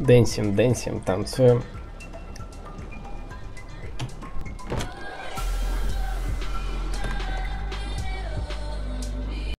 Денсим, денсим, танцуем.